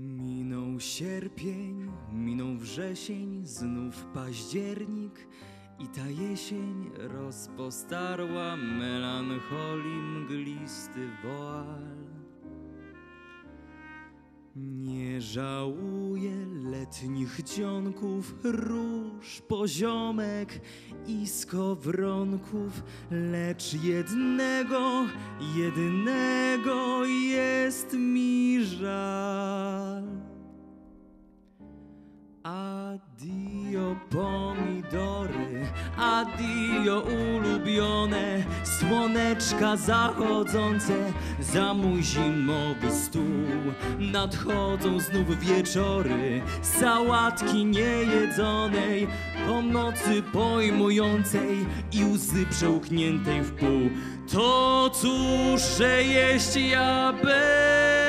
Minął sierpień, minął wrzesień, znów październik i ta jesień rozpostarła melancholii mglisty woal. Nie żałuję letnich dzionków, róż, poziomek i skowronków, lecz jednego, jedynego jest mi żal. Adio pomidory, adio ulubione, słoneczka zachodzące za mój zimowy stół. Nadchodzą znów wieczory, sałatki niejedzonej, pomocy pojmującej i łzy przełkniętej w pół. To cóż, że jeść ja będę?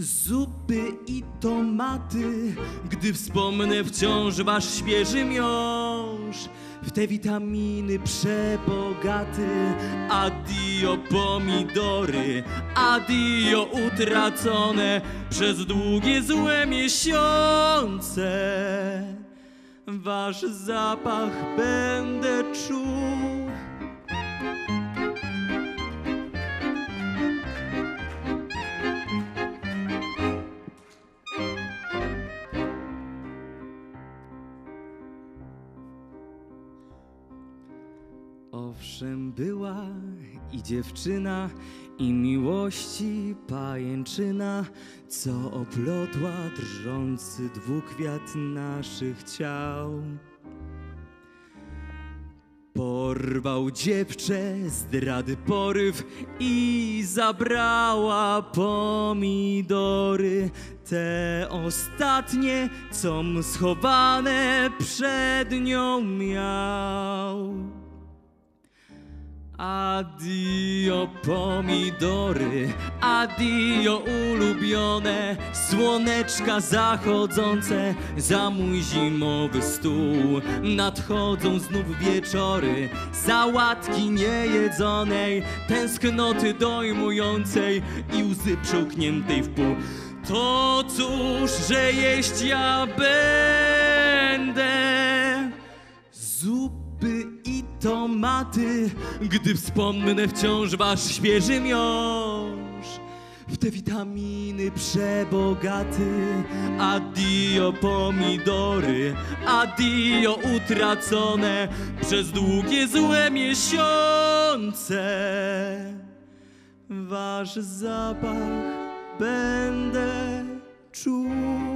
Zupy i tomaty, gdy wspomnę wciąż wasz świeży miąższ. W te witaminy przebogaty, adio pomidory, adio utracone przez długie złe miesiące. Wasz zapach będę czuł. Owszem, była i dziewczyna, i miłości pajęczyna, co oplotła drżący dwukwiat naszych ciał. Porwał dziewczę, zdrady poryw i zabrała pomidory, te ostatnie, com schowane przed nią miał. Adio pomidory, adio ulubione, słoneczka zachodzące za mój zimowy stół. Nadchodzą znów wieczory, sałatki niejedzonej, tęsknoty dojmującej i łzy przełkniętej w pół. To cóż, że jeść ja będę? Zupy i tomaty, gdy wspomnę wciąż wasz świeży miąższ. W te witaminy przebogaty, adio pomidory, adio utracone przez długie złe miesiące. Wasz zapach będę czuł.